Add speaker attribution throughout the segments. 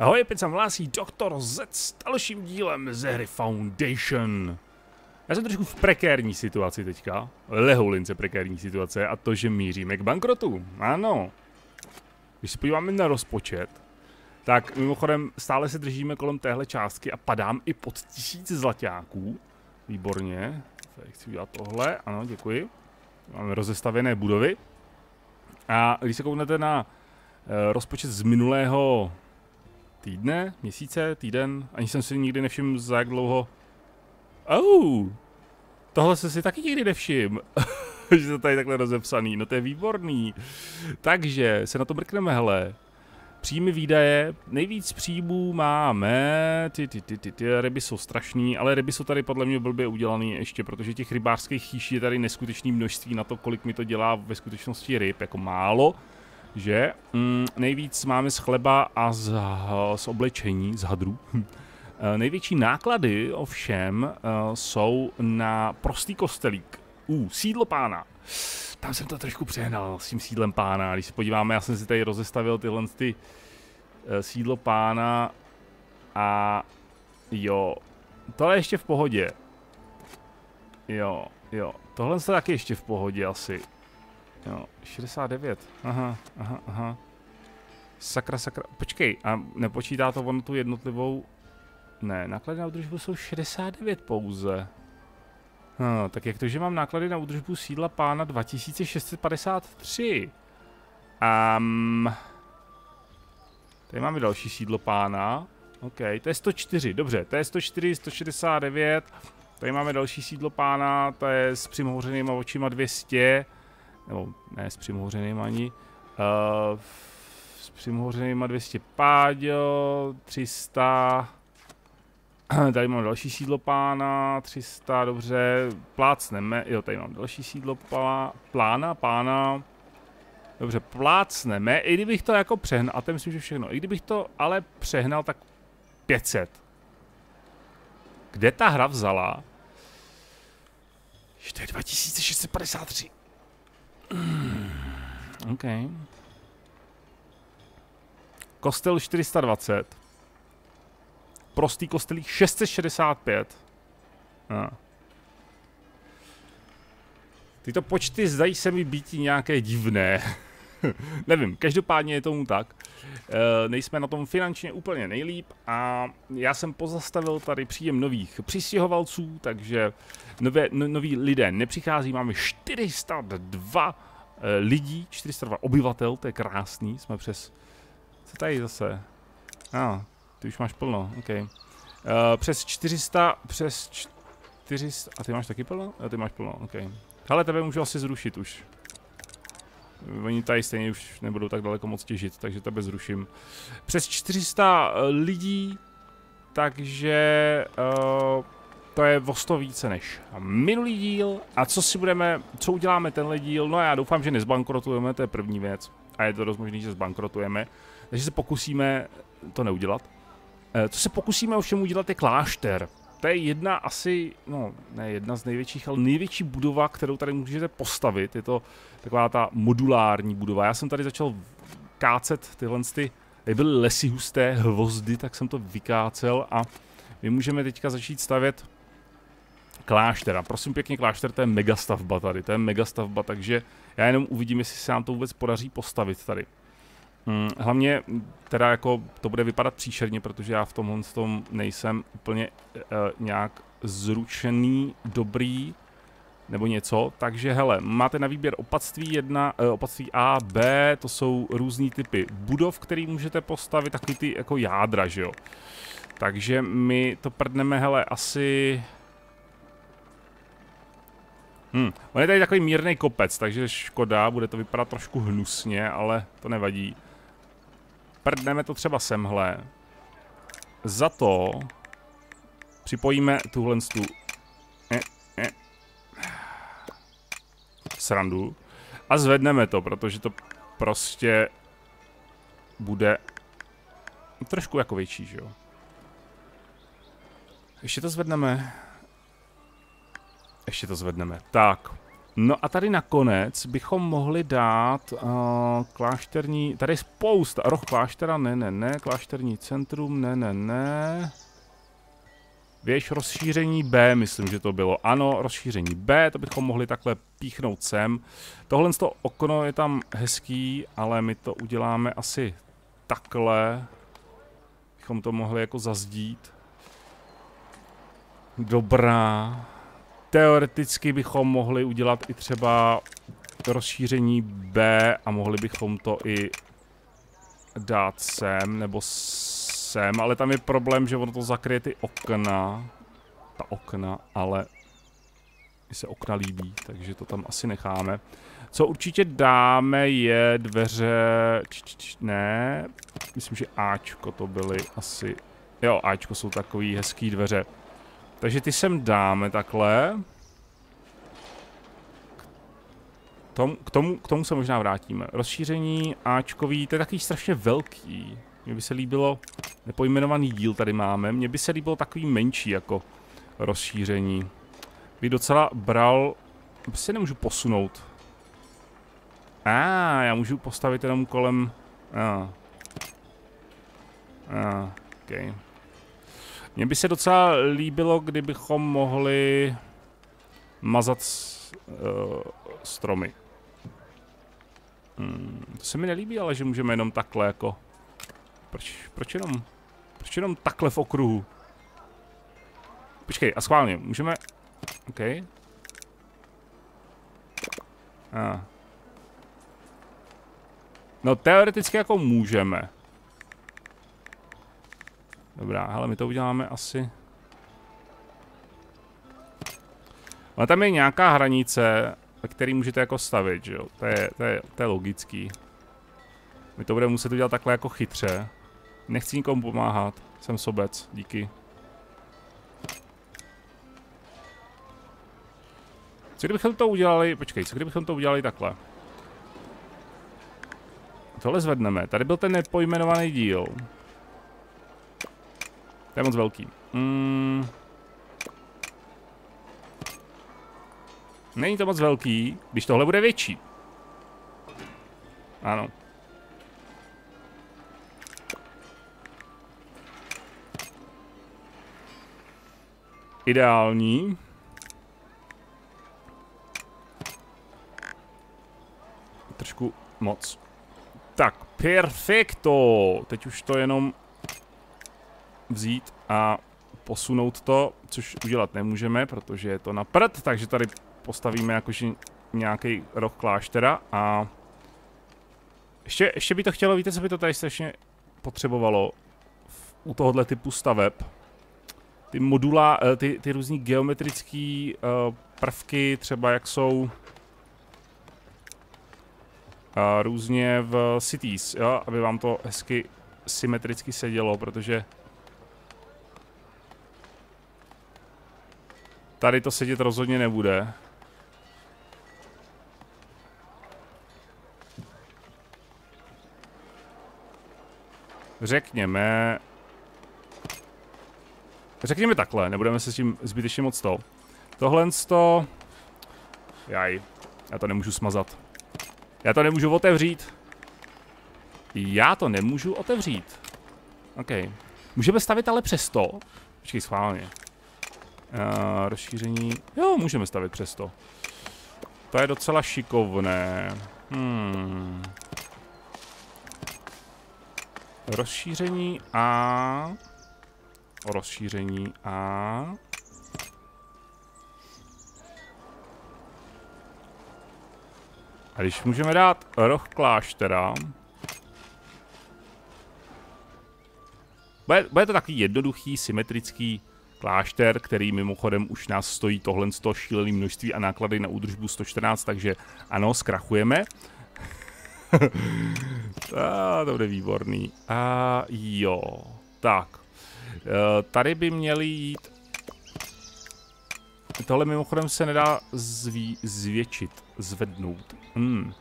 Speaker 1: Ahoj, opět jsem hlásí Doktor Z s dalším dílem ze hry Foundation. Já jsem trošku v prekérní situaci teďka, lehoulince prekérní situace a to, že míříme k bankrotu. Ano. Když se podíváme na rozpočet, tak mimochodem stále se držíme kolem téhle částky a padám i pod tisíc zlaťáků. Výborně. Tady chci udělat tohle, ano, děkuji. Máme rozestavěné budovy. A když se kouknete na uh, rozpočet z minulého týdne, měsíce, týden, ani jsem si nikdy nevšiml za jak dlouho. Oh, tohle se si taky nikdy nevšim, že to tady takhle rozepsaný, no to je výborný. Takže se na to mrkneme, hele. Příjmy výdaje, nejvíc příjmů máme, ty, ty, ty, ty, ty ryby jsou strašný, ale ryby jsou tady podle mě blbě udělaný ještě, protože těch rybářských chýší je tady neskutečné množství na to, kolik mi to dělá ve skutečnosti ryb, jako málo že mm, nejvíc máme z chleba a z, z oblečení, z hadru. Eh, největší náklady ovšem uh, jsou na prostý kostelík. U, sídlo pána. Tam jsem to trošku přehnal s tím sídlem pána. Když se podíváme, já jsem si tady rozestavil tyhle ty sídlo pána a jo, tohle je ještě v pohodě. Jo, jo, tohle je taky ještě v pohodě asi. Jo, 69. Aha, aha, aha. Sakra, sakra. Počkej, a nepočítá to ono tu jednotlivou... Ne, náklady na údržbu jsou 69 pouze. No, tak jak to, že mám náklady na údržbu sídla pána 2653? Um, tady máme další sídlo pána. OK, to je 104, dobře, to je 104, 169. Tady máme další sídlo pána, to je s přimhouřenýma očima 200 nebo ne s přimhouřeným ani, uh, s přimhouřenýma 200 páďo, 300, tady mám další sídlo pána, 300, dobře, plácneme, jo, tady mám další sídlo pá, plána, pána, dobře, plácneme, i kdybych to jako přehnal, a to myslím, že všechno, i kdybych to ale přehnal, tak 500. Kde ta hra vzala? Že to je 2653. OK. Kostel 420. Prostý kostelík 665. Ah. Tyto počty zdají se mi být nějaké divné. Nevím, každopádně je tomu tak. E, nejsme na tom finančně úplně nejlíp a já jsem pozastavil tady příjem nových přistěhovalců, takže nové, no, noví lidé nepřichází. Máme 402 e, lidí, 402 obyvatel, to je krásný, jsme přes... Co tady zase? A, ah, ty už máš plno, OK. E, přes 400, přes 400, a ty máš taky plno? A ty máš plno, OK. Ale tebe můžu asi zrušit už. Oni tady stejně už nebudou tak daleko moc těžit, takže tebe zruším. Přes 400 eh, lidí, takže uh, to je o 100 více než minulý díl. A co si budeme, co uděláme tenhle díl? No já doufám, že nezbankrotujeme, to je první věc. A je to dost možný, že zbankrotujeme. Takže se pokusíme to neudělat. Uh, co se pokusíme ovšem udělat je klášter to je jedna asi, no ne jedna z největších, ale největší budova, kterou tady můžete postavit. Je to taková ta modulární budova. Já jsem tady začal kácet tyhle ty, byly lesy husté, hvozdy, tak jsem to vykácel a my můžeme teďka začít stavět klášter. A prosím pěkně, klášter to je megastavba tady, to je megastavba, takže já jenom uvidím, jestli se nám to vůbec podaří postavit tady. Hmm, hlavně teda jako to bude vypadat příšerně, protože já v tomhle tom nejsem úplně uh, nějak zručený, dobrý nebo něco, takže hele, máte na výběr opatství 1, uh, opatství A, B, to jsou různý typy budov, který můžete postavit, takový ty jako jádra, že jo. Takže my to prdneme, hele, asi... Hm, on je tady takový mírný kopec, takže škoda, bude to vypadat trošku hnusně, ale to nevadí. Prdneme to třeba semhle. Za to připojíme tuhle tu eh, eh, srandu a zvedneme to, protože to prostě bude trošku jako větší, že jo. Ještě to zvedneme. Ještě to zvedneme. Tak. No a tady nakonec bychom mohli dát uh, klášterní, tady je spousta, roh kláštera, ne, ne, ne, klášterní centrum, ne, ne, ne. Věž rozšíření B, myslím, že to bylo. Ano, rozšíření B, to bychom mohli takhle píchnout sem. Tohle to okno je tam hezký, ale my to uděláme asi takhle. Bychom to mohli jako zazdít. Dobrá. Teoreticky bychom mohli udělat i třeba rozšíření B a mohli bychom to i dát sem, nebo sem, ale tam je problém, že ono to zakryje ty okna. Ta okna, ale mi se okna líbí, takže to tam asi necháme. Co určitě dáme je dveře, č, č, č, ne, myslím, že Ačko to byly asi, jo, Ačko jsou takový hezký dveře. Takže ty sem dáme takhle. K tomu, k tomu, k tomu se možná vrátíme. Rozšíření Ačkový, to je takový strašně velký. Mně by se líbilo, nepojmenovaný díl tady máme, mně by se líbilo takový menší jako rozšíření. By docela bral, si nemůžu posunout. A, ah, já můžu postavit jenom kolem, ah. Ah, okay. Mně by se docela líbilo, kdybychom mohli mazat uh, stromy. Hmm, to se mi nelíbí, ale že můžeme jenom takhle jako proč, proč jenom, proč jenom takhle v okruhu? Počkej, a schválně, můžeme, OK. A. No teoreticky jako můžeme. Dobrá, ale my to uděláme asi... Ale tam je nějaká hranice, který můžete jako stavit, že jo? To je, to je, to je logický. My to budeme muset udělat takhle jako chytře. Nechci nikomu pomáhat. Jsem sobec, díky. Co kdybychom to udělali, počkej, co kdybychom to udělali takhle? Tohle zvedneme. Tady byl ten nepojmenovaný díl. To je moc velký. Mm. Není to moc velký, když tohle bude větší. Ano. ideální. Trošku moc. Tak, perfekto. Teď už to jenom vzít a posunout to, což udělat nemůžeme, protože je to na prd, takže tady postavíme jakože nějaký roh kláštera a ještě, ještě by to chtělo, víte, co by to tady strašně potřebovalo u tohohle typu staveb, ty modula, eh, ty, ty různý geometrické uh, prvky, třeba jak jsou uh, různě v cities, jo, aby vám to hezky symetricky sedělo, protože tady to sedět rozhodně nebude. Řekněme, Řekněme takhle, nebudeme se s tím zbytečně moc to. Tohle to... Jaj, já to nemůžu smazat. Já to nemůžu otevřít. Já to nemůžu otevřít. OK. Můžeme stavit ale přesto. Počkej, schválně. Uh, rozšíření. Jo, můžeme stavit přesto. To je docela šikovné. Hmm. Rozšíření a rozšíření a... A když můžeme dát roh kláštera... Bude, bude to takový jednoduchý, symetrický klášter, který mimochodem už nás stojí tohle z toho šílený množství a náklady na údržbu 114, takže ano, zkrachujeme. a, to bude výborný. A jo, tak. Eh, tady by měli jít... Tohle mimochodem se nedá zví, zvětšit, zvednout. Hmm.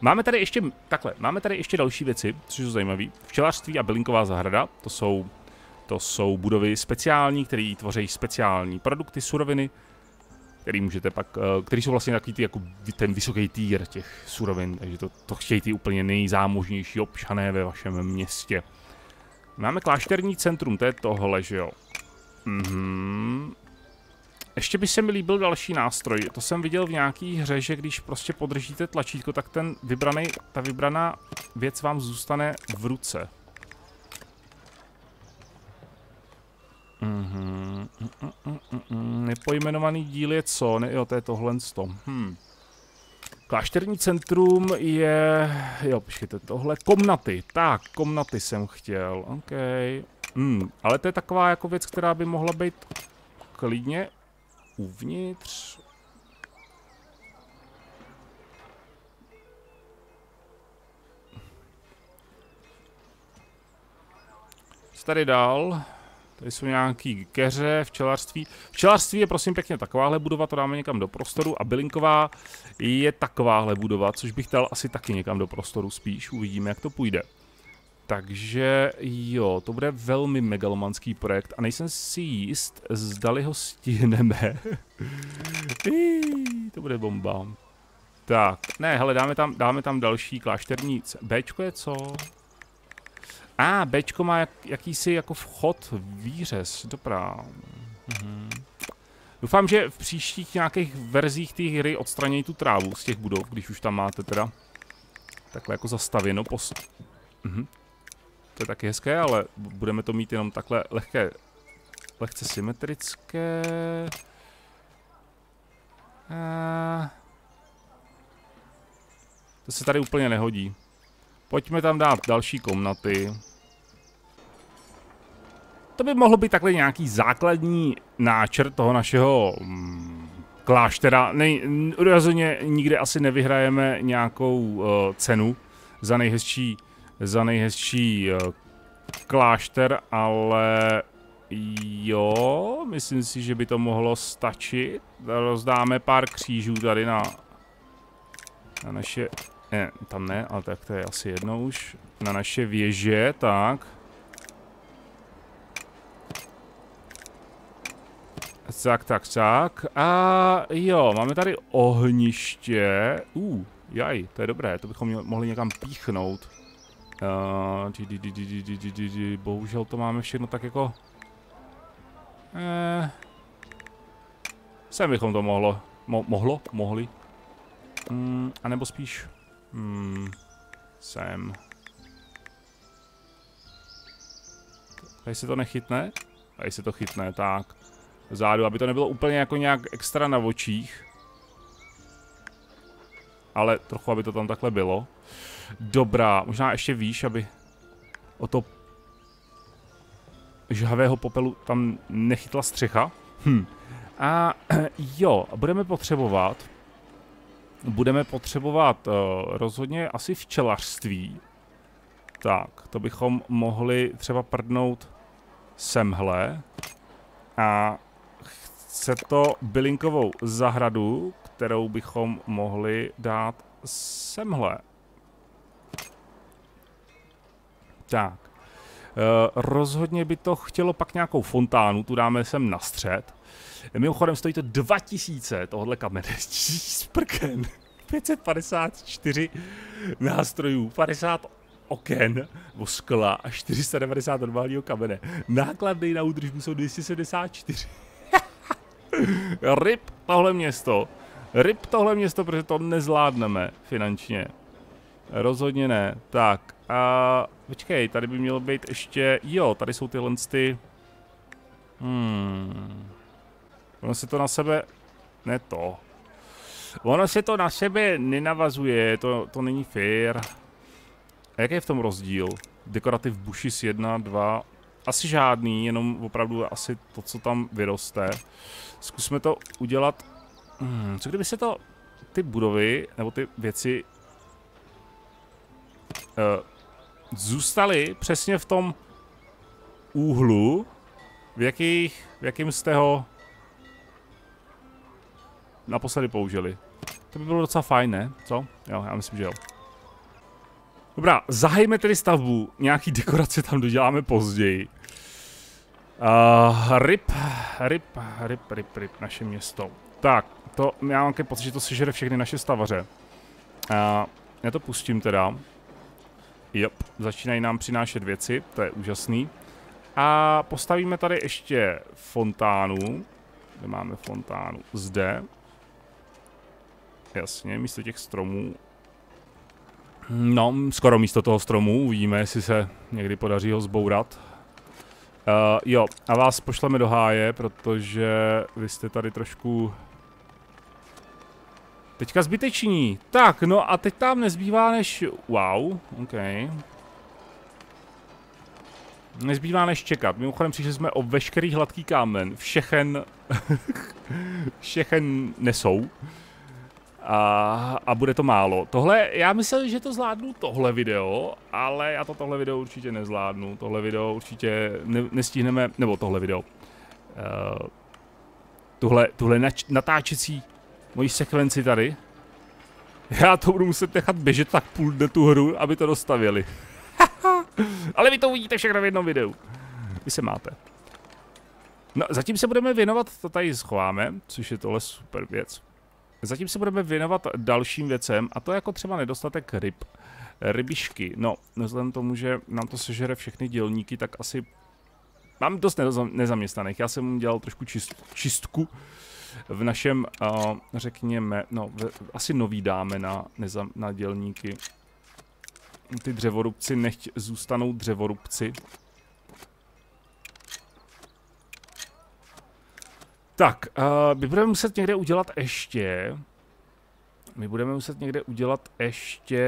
Speaker 1: Máme tady ještě, takhle, máme tady ještě další věci, což jsou zajímavé. Včelařství a bylinková zahrada, to jsou, to jsou budovy speciální, které tvoří speciální produkty, suroviny, který můžete pak, uh, který jsou vlastně takový ty, jako ten vysoký týr těch surovin, takže to, to chtějí ty úplně nejzámožnější občané ve vašem městě. Máme klášterní centrum, to je tohle, že jo. Mhm. Ještě by se mi líbil další nástroj. To jsem viděl v nějaký hře, že když prostě podržíte tlačítko, tak ten vybraný, ta vybraná věc vám zůstane v ruce. Mhm. Mm, mm, mm, mm. Nepojmenovaný díl je co? Ne, jo, to je tohle. Hm. Klášterní centrum je... Jo, počkejte, tohle. Komnaty. Tak, komnaty jsem chtěl. OK. Hmm, ale to je taková jako věc, která by mohla být klidně uvnitř. Tady dál? Tady jsou nějaký keře, včelařství. Včelařství je prosím pěkně takováhle budova, to dáme někam do prostoru a bylinková je takováhle budova, což bych dal asi taky někam do prostoru spíš, uvidíme jak to půjde. Takže jo, to bude velmi megalomanský projekt a nejsem si jist, zdali ho stihneme. to bude bomba. Tak, ne, hele, dáme tam, dáme tam další klášterní... Bčko je co? A, ah, Bčko má jak, jakýsi jako vchod, výřez, dobrá. Mhm. Doufám, že v příštích nějakých verzích té hry odstranějí tu trávu z těch budov, když už tam máte teda takhle jako zastavěno. Pos... Mhm. To je taky hezké, ale budeme to mít jenom takhle lehké, lehce symetrické. A... To se tady úplně nehodí. Pojďme tam dát další komnaty. To by mohlo být takhle nějaký základní náčrt toho našeho mm, kláštera. Rozhodně nikde asi nevyhrajeme nějakou uh, cenu za nejhezčí, za nejhezčí uh, klášter, ale jo, myslím si, že by to mohlo stačit. Rozdáme pár křížů tady na, na naše ne, tam ne, ale tak to je asi jedno už. Na naše věže, tak. Tak, tak, tak. A jo, máme tady ohniště. Uh, jaj, to je dobré, to bychom mohli někam píchnout. Uh, bohužel to máme všechno tak jako... Eh, sem bychom to mohlo. Mo mohlo? Mohli. Mm, a nebo spíš Hmm, sem. Tady se to nechytne? Tady se to chytne, tak. Zádu, aby to nebylo úplně jako nějak extra na očích. Ale trochu, aby to tam takhle bylo. Dobrá, možná ještě výš, aby o to žhavého popelu tam nechytla střecha. Hm. A jo, budeme potřebovat budeme potřebovat uh, rozhodně asi včelařství. Tak, to bychom mohli třeba prdnout semhle. A chce to bylinkovou zahradu, kterou bychom mohli dát semhle. Tak. Uh, rozhodně by to chtělo pak nějakou fontánu, tu dáme sem na střed. Mimochodem stojí to 2000 tohohle kamene. Sprken. 554 nástrojů, 50 oken nebo skla a 490 normálního kamene. Nákladný na údržbu jsou 274. Ryb tohle město. Ryb tohle město, protože to nezvládneme finančně. Rozhodně ne. Tak, a počkej, tady by mělo být ještě, jo, tady jsou tyhle ty... Hmm... Ono se to na sebe... Ne to. Ono se to na sebe nenavazuje, to, to není fair. A jaký je v tom rozdíl? Dekorativ bushes 1, 2, asi žádný, jenom opravdu asi to, co tam vyroste. Zkusme to udělat... Hmm, co kdyby se to... Ty budovy, nebo ty věci... Uh, zůstaly přesně v tom úhlu, v, jakých, v jakým jste ho naposledy použili. To by bylo docela fajn, ne? Co? Jo, já myslím, že jo. Dobrá, zahajme tedy stavbu. Nějaký dekorace tam doděláme později. Uh, rip, rip, rip, rip, rip, naše město. Tak, to, já mám pocit, že to sežere všechny naše stavaře. A já to pustím teda. Jop, začínají nám přinášet věci, to je úžasný. A postavíme tady ještě fontánu. Kde máme fontánu? Zde. Jasně, místo těch stromů. No, skoro místo toho stromu. Uvidíme, jestli se někdy podaří ho zbourat. Uh, jo, a vás pošleme do háje, protože vy jste tady trošku... Teďka zbyteční. Tak, no a teď tam nezbývá než... Wow, OK. Nezbývá než čekat. Mimochodem přišli jsme o veškerý hladký kámen. Všechen... všechen nesou. A, a bude to málo. Tohle, já myslel, že to zvládnu tohle video, ale já to tohle video určitě nezvládnu. Tohle video určitě ne, nestihneme, nebo tohle video. Uh, tuhle, tuhle nač, natáčecí mojí sekvenci tady. Já to budu muset nechat běžet tak půl dne tu hru, aby to dostavili. ale vy to uvidíte všechno v jednom videu. Vy se máte. No, zatím se budeme věnovat, to tady schováme, což je tohle super věc. Zatím se budeme věnovat dalším věcem, a to jako třeba nedostatek ryb. Rybišky. No, vzhledem tomu, že nám to sežere všechny dělníky, tak asi mám dost nezaměstnaných. Já jsem dělal trošku čist, čistku v našem, uh, řekněme, no, v, asi nový dáme na, na dělníky. Ty dřevorubci nechť zůstanou dřevorubci. Tak, uh, my budeme muset někde udělat ještě... My budeme muset někde udělat ještě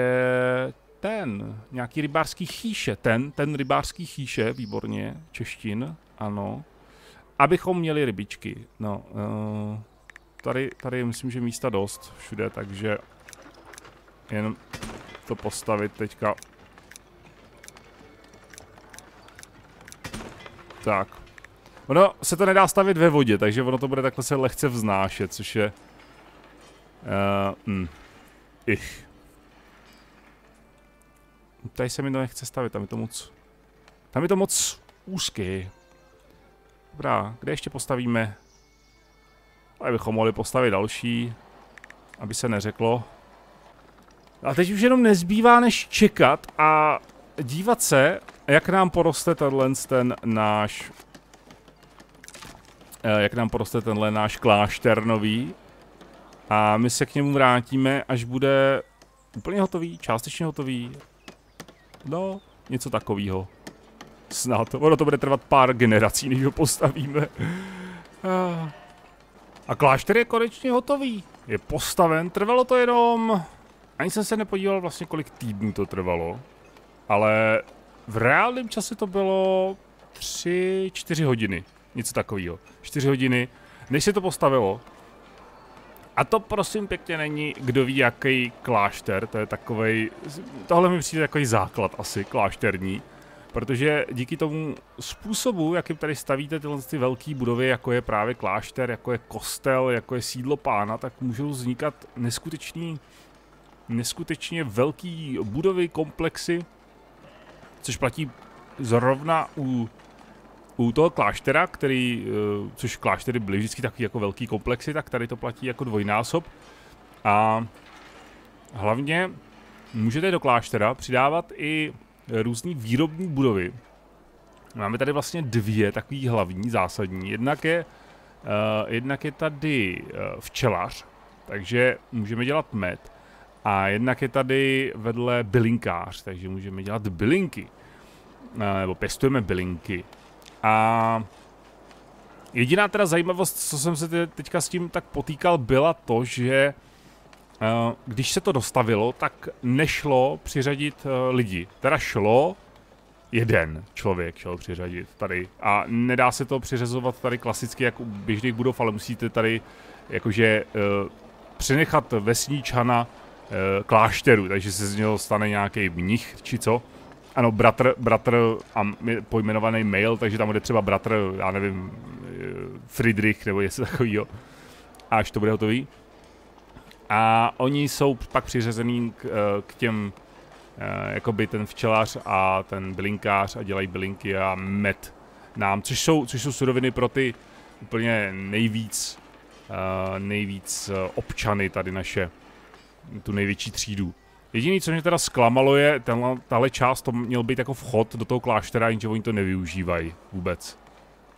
Speaker 1: ten, nějaký rybářský chýše, ten, ten rybářský chýše, výborně, češtin, ano. Abychom měli rybičky, no, uh, tady, tady myslím, že místa dost všude, takže jen to postavit teďka. Tak, Ono se to nedá stavit ve vodě, takže ono to bude takhle se lehce vznášet, což je... Uh, mm, ich. Tady se mi to nechce stavit, tam je to moc... Tam je to moc úzký. Dobrá, kde ještě postavíme? Tady bychom mohli postavit další, aby se neřeklo. A teď už jenom nezbývá než čekat a dívat se, jak nám poroste tenhle ten náš jak nám poroste tenhle náš klášter nový. A my se k němu vrátíme, až bude úplně hotový, částečně hotový. No, něco takového. Snad. Ono to bude trvat pár generací, než ho postavíme. Ah. A klášter je konečně hotový. Je postaven, trvalo to jenom... Ani jsem se nepodíval vlastně, kolik týdnů to trvalo. Ale v reálném čase to bylo 3-4 hodiny. Něco takového. 4 hodiny, než se to postavilo. A to prosím pěkně není, kdo ví jaký klášter, to je takovej, tohle mi přijde takový základ asi, klášterní. Protože díky tomu způsobu, jakým tady stavíte tyhle ty velké budovy, jako je právě klášter, jako je kostel, jako je sídlo pána, tak můžou vznikat neskutečný, neskutečně velký budovy, komplexy, což platí zrovna u u toho kláštera, který, eh, což kláštery byly vždycky takový jako velký komplexy, tak tady to platí jako dvojnásob. A hlavně můžete do kláštera přidávat i různé výrobní budovy. Máme tady vlastně dvě takové hlavní, zásadní. Jednak je, uh, jednak je tady uh, včelař, takže můžeme dělat med. A jednak je tady vedle bylinkář, takže můžeme dělat bylinky. Uh, nebo pěstujeme bylinky. A jediná teda zajímavost, co jsem se teďka s tím tak potýkal, byla to, že uh, když se to dostavilo, tak nešlo přiřadit uh, lidi. Teda šlo, jeden člověk šel přiřadit tady. A nedá se to přiřazovat tady klasicky jako u běžných budov, ale musíte tady jakože uh, přenechat vesničana uh, klášteru, takže se z něho stane nějaký mnich či co. Ano, bratr, bratr a pojmenovaný mail, takže tam bude třeba bratr, já nevím, eh, Friedrich nebo něco takového. Až to bude hotový. A oni jsou pak přiřazený k, eh, k těm, eh, jakoby ten včelař a ten bylinkář a dělají bylinky a med nám, což jsou, což jsou suroviny pro ty úplně nejvíc nejvíc občany tady naše, tu největší třídu. Jediné, co mě teda zklamalo, je, tenhle, tahle část, to měl být jako vchod do toho kláštera, jenže oni to nevyužívají vůbec.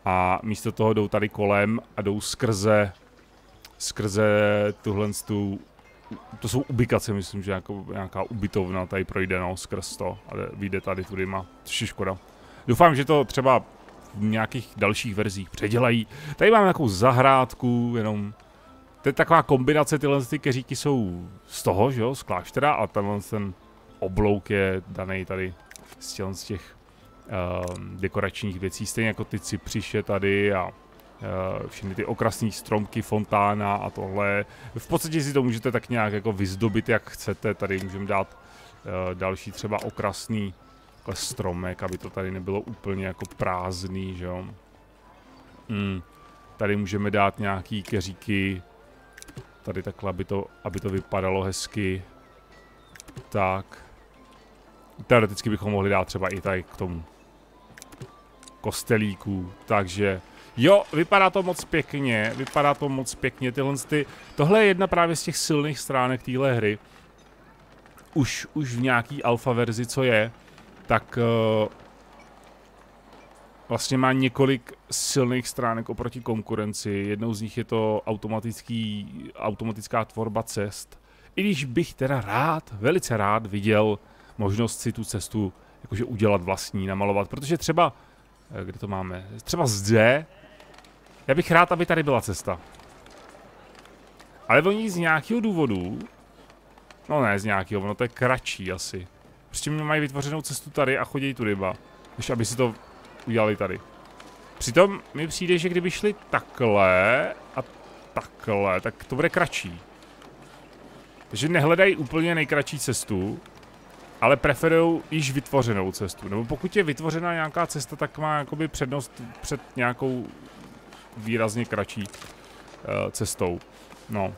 Speaker 1: A místo toho jdou tady kolem a jdou skrze, skrze tuhle tu, to jsou ubikace, myslím, že jako nějaká ubytovna tady projde no, skrz to a vyjde tady tudyma, což je škoda. Doufám, že to třeba v nějakých dalších verzích předělají. Tady máme nějakou zahrádku, jenom to je taková kombinace, tyhle ty keříky jsou z toho, že jo, z kláštera a tenhle ten oblouk je daný tady z z těch uh, dekoračních věcí, stejně jako ty cipřiše tady a uh, všechny ty okrasné stromky, fontána a tohle. V podstatě si to můžete tak nějak jako vyzdobit, jak chcete. Tady můžeme dát uh, další třeba okrasný stromek, aby to tady nebylo úplně jako prázdný, že jo. Hmm. Tady můžeme dát nějaký keříky, tady takhle, aby to, aby to vypadalo hezky. Tak. Teoreticky bychom mohli dát třeba i tady k tomu kostelíku, takže jo, vypadá to moc pěkně, vypadá to moc pěkně, tyhle ty, tohle je jedna právě z těch silných stránek téhle hry, už, už v nějaký alfa verzi, co je, tak uh, vlastně má několik silných stránek oproti konkurenci. Jednou z nich je to automatický, automatická tvorba cest. I když bych teda rád, velice rád viděl možnost si tu cestu jakože udělat vlastní, namalovat, protože třeba, eh, kde to máme, třeba zde, já bych rád, aby tady byla cesta. Ale oni z nějakého důvodu, no ne z nějakého, ono to je kratší asi. Prostě mají vytvořenou cestu tady a chodí tu ryba, než aby si to udělali tady. Přitom mi přijde, že kdyby šli takhle a takhle, tak to bude kratší. Takže nehledají úplně nejkratší cestu, ale preferují již vytvořenou cestu. Nebo pokud je vytvořena nějaká cesta, tak má jakoby přednost před nějakou výrazně kratší uh, cestou. No. Uh,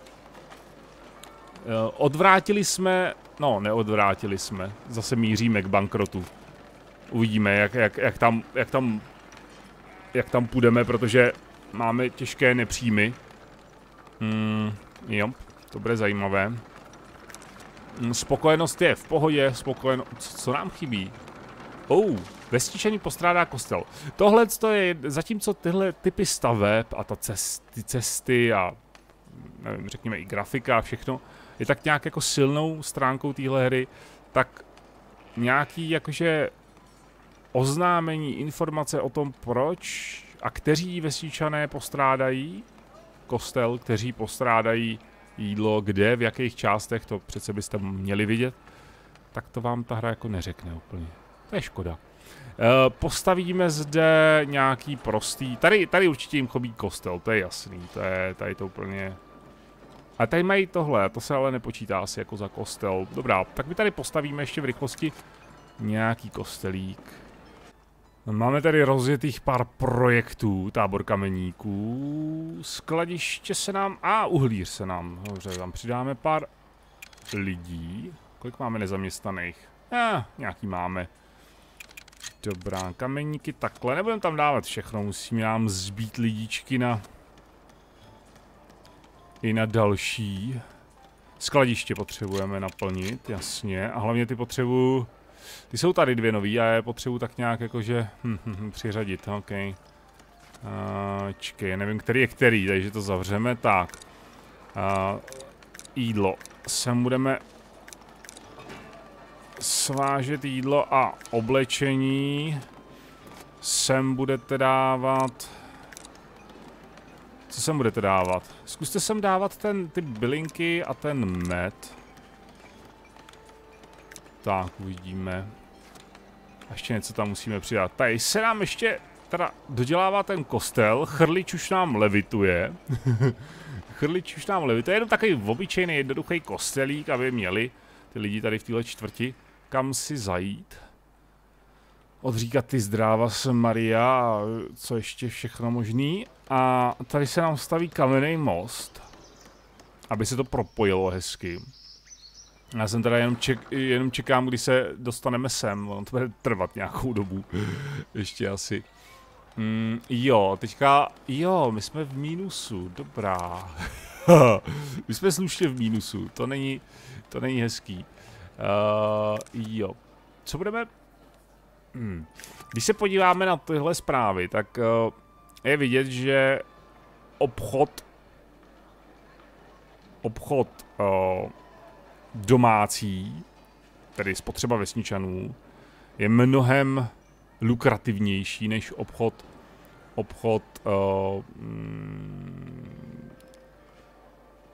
Speaker 1: odvrátili jsme, no neodvrátili jsme, zase míříme k bankrotu uvidíme, jak, jak, jak, tam, jak, tam, jak tam půjdeme, protože máme těžké nepříjmy. Hmm, jo, to bude zajímavé. Hmm, spokojenost je v pohodě, spokojenost, co, co nám chybí? Oh, vesničený postrádá kostel. Tohle je, zatímco tyhle typy staveb a ta cest, ty cesty a nevím, řekněme i grafika a všechno, je tak nějak jako silnou stránkou téhle hry, tak nějaký jakože oznámení, informace o tom, proč a kteří vesničané postrádají kostel, kteří postrádají jídlo, kde, v jakých částech, to přece byste měli vidět, tak to vám ta hra jako neřekne úplně. To je škoda. E, postavíme zde nějaký prostý, tady, tady určitě jim chobí kostel, to je jasný, to je tady to úplně... A tady mají tohle, to se ale nepočítá asi jako za kostel. Dobrá, tak my tady postavíme ještě v rychlosti nějaký kostelík. Máme tady rozjetých pár projektů, tábor kameníků, skladiště se nám, a uhlíř se nám, dobře, tam přidáme pár lidí. Kolik máme nezaměstnaných? Eh, nějaký máme. Dobrá, kameníky takhle, nebudeme tam dávat všechno, musíme nám zbít lidíčky na... I na další. Skladiště potřebujeme naplnit, jasně, a hlavně ty potřebuju ty jsou tady dvě nový a je potřebuji tak nějak jakože hm, hm, hm, přiřadit, ok. Čekej, nevím, který je který, takže to zavřeme, tak. Uh, jídlo. Sem budeme svážet jídlo a oblečení. Sem budete dávat... Co sem budete dávat? Zkuste sem dávat ten, ty bylinky a ten med. Tak, uvidíme. A ještě něco tam musíme přidat. Tady se nám ještě teda dodělává ten kostel, chrlič už nám levituje. chrlič už nám levituje, jenom takový obyčejný jednoduchý kostelík, aby měli ty lidi tady v téhle čtvrti kam si zajít. Odříkat ty zdráva s Maria a co ještě všechno možný. A tady se nám staví kamenný most, aby se to propojilo hezky. Já jsem teda jenom, ček, jenom čekám, kdy se dostaneme sem, on to bude trvat nějakou dobu, ještě asi. Mm, jo, teďka, jo, my jsme v mínusu, dobrá. my jsme slušně v mínusu, to není, to není hezký. Uh, jo, co budeme... Hmm. Když se podíváme na tyhle zprávy, tak uh, je vidět, že obchod obchod uh, domácí, tedy spotřeba vesničanů, je mnohem lukrativnější než obchod obchod uh,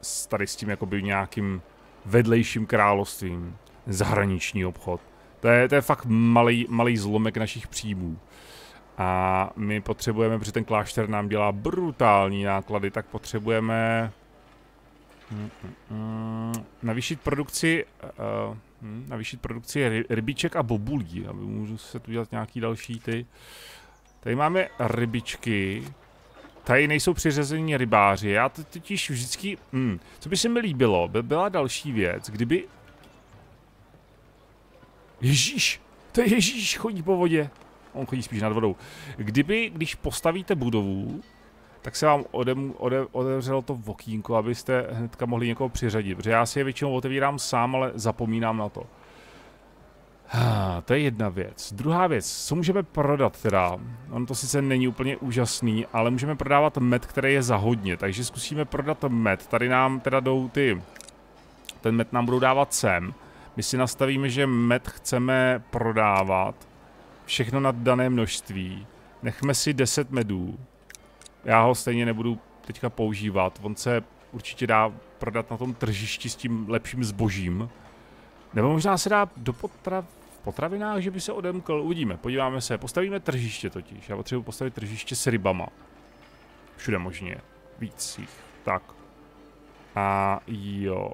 Speaker 1: s tady s tím jakoby nějakým vedlejším královstvím, zahraniční obchod. To je, to je fakt malý, malý zlomek našich příjmů. A my potřebujeme, protože ten klášter nám dělá brutální náklady, tak potřebujeme mm, mm, mm, navýšit produkci uh, navýšit produkci rybiček a bobulí, aby můžu se tu dělat nějaký další ty. Tady máme rybičky. Tady nejsou přiřazení rybáři. Já to totiž vždycky... Hmm, co by se mi líbilo, by byla další věc, kdyby... Ježíš! To je Ježíš, chodí po vodě. On chodí spíš nad vodou. Kdyby, když postavíte budovu, tak se vám odem, ode, odevřelo to v okýnko, abyste hnedka mohli někoho přiřadit. Protože já si je většinou otevírám sám, ale zapomínám na to. To je jedna věc. Druhá věc, co můžeme prodat teda? On to sice není úplně úžasný, ale můžeme prodávat med, který je za hodně, takže zkusíme prodat med. Tady nám teda jdou ty... Ten med nám budou dávat sem. My si nastavíme, že med chceme prodávat. Všechno nad dané množství. Nechme si 10 medů. Já ho stejně nebudu teďka používat. On se určitě dá prodat na tom tržišti s tím lepším zbožím. Nebo možná se dá do potrav, potravinách, že by se odemkl. Uvidíme, podíváme se. Postavíme tržiště totiž. Já potřebuji postavit tržiště s rybama. Všude možně. Víc jich. Tak. A jo.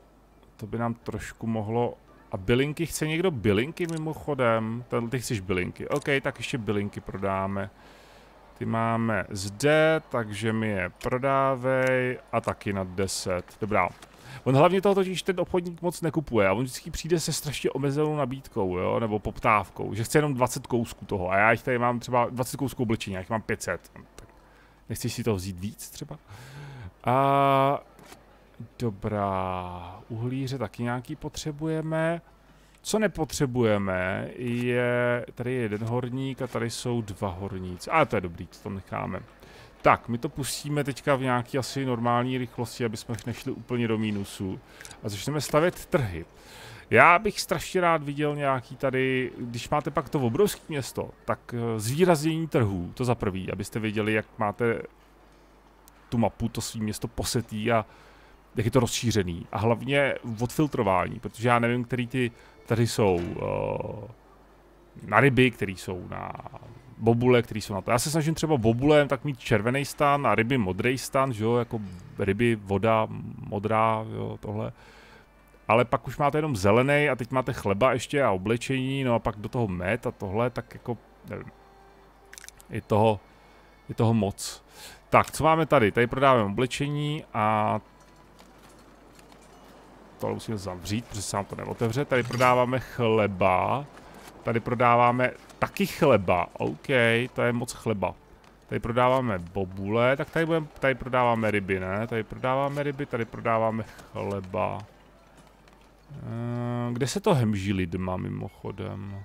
Speaker 1: To by nám trošku mohlo... A bylinky, chce někdo bylinky mimochodem? Ten, ty chceš bylinky. OK, tak ještě bylinky prodáme. Ty máme zde, takže mi je prodávej a taky na 10. Dobrá. On hlavně toho totiž ten obchodník moc nekupuje a on vždycky přijde se strašně omezenou nabídkou, jo, nebo poptávkou, že chce jenom 20 kousků toho a já jich tady mám třeba 20 kousků oblečení, já jich mám 500. Tak nechceš si to vzít víc třeba? A dobrá, uhlíře taky nějaký potřebujeme. Co nepotřebujeme, je, tady je jeden horník a tady jsou dva horníci. A to je dobrý, to necháme. Tak, my to pustíme teďka v nějaký asi normální rychlosti, aby jsme nešli úplně do mínusu. A začneme stavět trhy. Já bych strašně rád viděl nějaký tady, když máte pak to obrovské město, tak eh, zvýraznění trhů, to za prvý, abyste věděli, jak máte tu mapu, to svý město posetý a jak je to rozšířený. A hlavně odfiltrování, protože já nevím, který ty tady jsou uh, na ryby, které jsou na bobule, které jsou na to. Já se snažím třeba bobulem tak mít červený stan a ryby modrý stan, že jo, jako ryby, voda, modrá, jo, tohle. Ale pak už máte jenom zelený a teď máte chleba ještě a oblečení, no a pak do toho med a tohle, tak jako, nevím. Je toho, je toho moc. Tak, co máme tady? Tady prodáváme oblečení a tohle musíme zavřít, protože se nám to neotevře. Tady prodáváme chleba. Tady prodáváme taky chleba. OK, to je moc chleba. Tady prodáváme bobule, tak tady, budem, tady prodáváme ryby, ne? Tady prodáváme ryby, tady prodáváme chleba. Eee, kde se to hemží lidma mimochodem?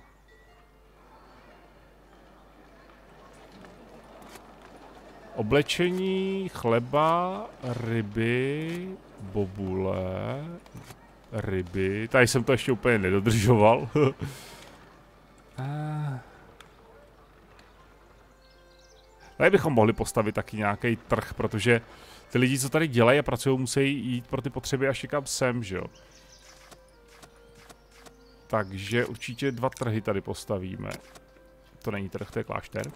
Speaker 1: Oblečení, chleba, ryby, bobule, ryby. Tady jsem to ještě úplně nedodržoval. Tady bychom mohli postavit taky nějaký trh, protože ty lidi, co tady dělají a pracují, musí jít pro ty potřeby až někam sem, že jo. Takže určitě dva trhy tady postavíme. To není trh, to je klášter.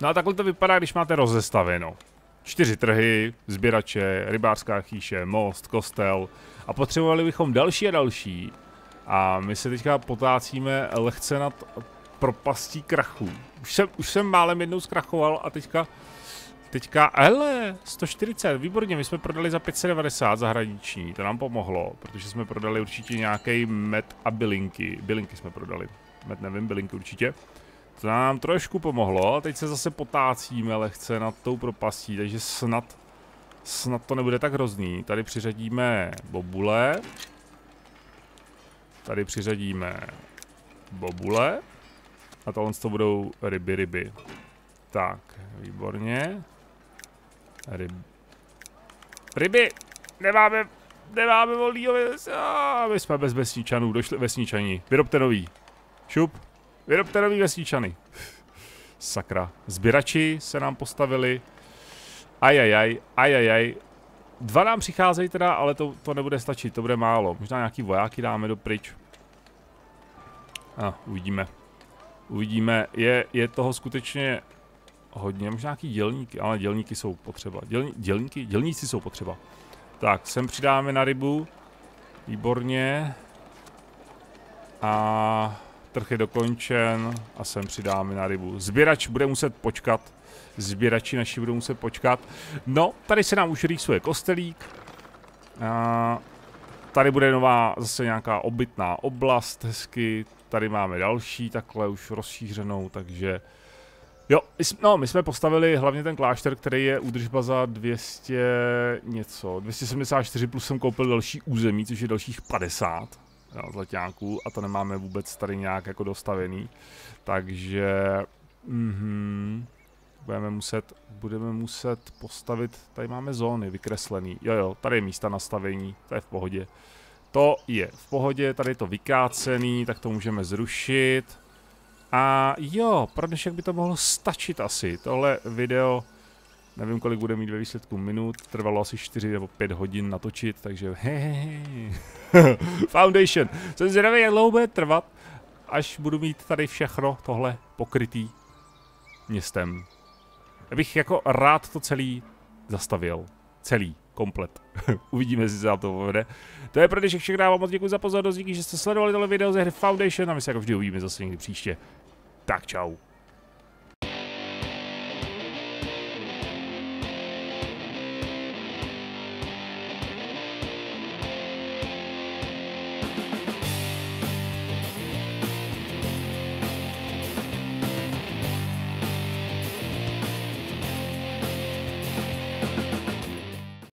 Speaker 1: No a takhle to vypadá, když máte rozestaveno. Čtyři trhy, sběrače, rybářská chýše, most, kostel a potřebovali bychom další a další. A my se teďka potácíme lehce nad propastí krachu. Už jsem, už jsem málem jednou zkrachoval a teďka, teďka, hele, 140, výborně, my jsme prodali za 590 zahraniční, to nám pomohlo, protože jsme prodali určitě nějaký med a bylinky, bylinky jsme prodali, med nevím, bylinky určitě. To nám trošku pomohlo, teď se zase potácíme lehce nad tou propastí, takže snad, snad to nebude tak hrozný. Tady přiřadíme bobule. Tady přiřadíme bobule. A tohle to budou ryby, ryby. Tak, výborně. Ryb... Ryby! Nemáme, nemáme volný a my jsme bez vesničanů, došli vesničani. Vyrobte nový. Šup. Vyrobte nový vesničany. Sakra. Zběrači se nám postavili. Ajajaj, ajajaj. Dva nám přicházejí teda, ale to, to nebude stačit, to bude málo. Možná nějaký vojáky dáme do pryč. A, uvidíme. Uvidíme, je, je toho skutečně hodně, možná nějaký dělníky, ale dělníky jsou potřeba. Děl, dělníky? Dělníci jsou potřeba. Tak, sem přidáme na rybu. Výborně. A trh je dokončen a sem přidáme na rybu. Zběrač bude muset počkat. Zběrači naši budou muset počkat. No, tady se nám už rýsuje kostelík. A tady bude nová zase nějaká obytná oblast hezky. Tady máme další takhle už rozšířenou, takže... Jo, no, my jsme postavili hlavně ten klášter, který je údržba za 200 něco, 274 plus jsem koupil další území, což je dalších 50 jo, zlaťáků a to nemáme vůbec tady nějak jako dostavený, takže mhm, budeme muset, budeme muset postavit, tady máme zóny vykreslený, jo jo, tady je místa nastavení, to je v pohodě. To je v pohodě, tady je to vykácený, tak to můžeme zrušit. A jo, pro dnešek by to mohlo stačit asi. Tohle video, nevím kolik bude mít ve výsledku minut, trvalo asi 4 nebo 5 hodin natočit, takže hehehe. Foundation. Jsem zvědavý, jak dlouho bude trvat, až budu mít tady všechno tohle pokrytý městem. Já bych jako rád to celý zastavil. Celý komplet. Uvidíme, jestli se to povede. To je pro dnešek všechno, vám moc děkuji za pozornost, díky, že jste sledovali tohle video ze hry Foundation a my se jako vždy uvidíme zase někdy příště. Tak čau.